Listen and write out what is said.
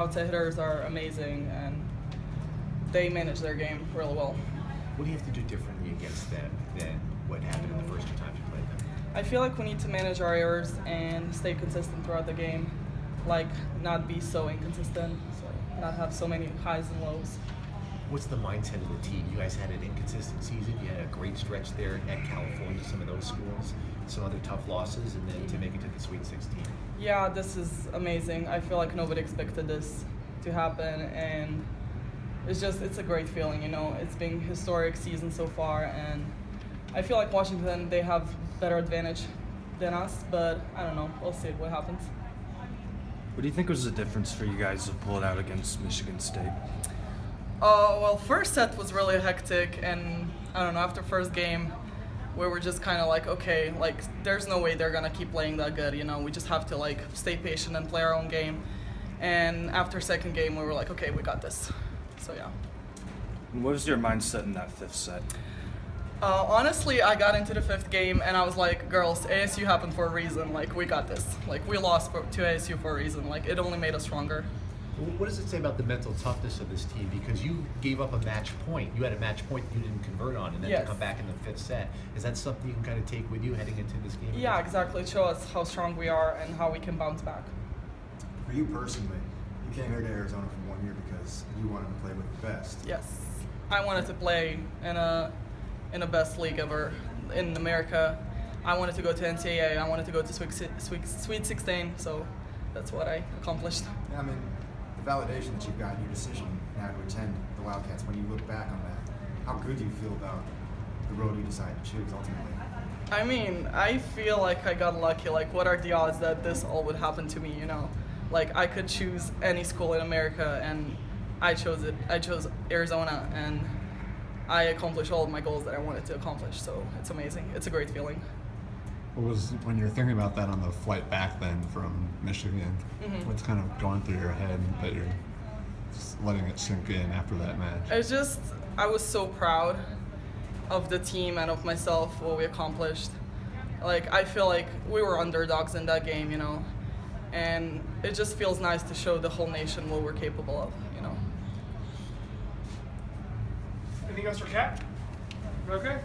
Outside hitters are amazing and they manage their game really well. What do you have to do differently against them than what happened in the first two times you played them? I feel like we need to manage our errors and stay consistent throughout the game. Like not be so inconsistent, so not have so many highs and lows. What's the mindset of the team? You guys had an inconsistent season. You had a great stretch there at California, some of those schools, some other tough losses, and then to make it to the Sweet 16. Yeah, this is amazing. I feel like nobody expected this to happen, and it's just it's a great feeling. You know, it's been historic season so far, and I feel like Washington they have better advantage than us, but I don't know. We'll see what happens. What do you think was the difference for you guys to pull it out against Michigan State? Uh, well, first set was really hectic, and I don't know. After first game, we were just kind of like, okay, like there's no way they're gonna keep playing that good. You know, we just have to like stay patient and play our own game. And after second game, we were like, okay, we got this. So yeah. What was your mindset in that fifth set? Uh, honestly, I got into the fifth game and I was like, girls, ASU happened for a reason. Like, we got this. Like, we lost for, to ASU for a reason. Like, it only made us stronger. What does it say about the mental toughness of this team? Because you gave up a match point. You had a match point you didn't convert on, and then Yes. to come back in the fifth set. Is that something you can kind of take with you heading into this game? Yeah, exactly. Show us how strong we are and how we can bounce back. For you personally, you came here to Arizona for one year because you wanted to play with the best. Yes, I wanted to play in a in the best league ever in America. I wanted to go to NCAA. I wanted to go to Sweet, Sweet, Sweet 16. So that's what I accomplished. I mean, the validation that you've got in your decision now to attend the Wildcats, when you look back on that, how good do you feel about the road you decided to choose ultimately? I mean, I feel like I got lucky. Like, what are the odds that this all would happen to me? You know, like I could choose any school in America, and I chose it. I chose Arizona, and I accomplished all of my goals that I wanted to accomplish. So it's amazing. It's a great feeling. What was when you're thinking about that on the flight back then from Michigan? Mhm. What's kind of going through your head that you're just letting it sink in after that match? It's just I was so proud of the team and of myself what we accomplished. Like I feel like we were underdogs in that game, you know, and it just feels nice to show the whole nation what we're capable of, you know. Anything else for Kat? Okay.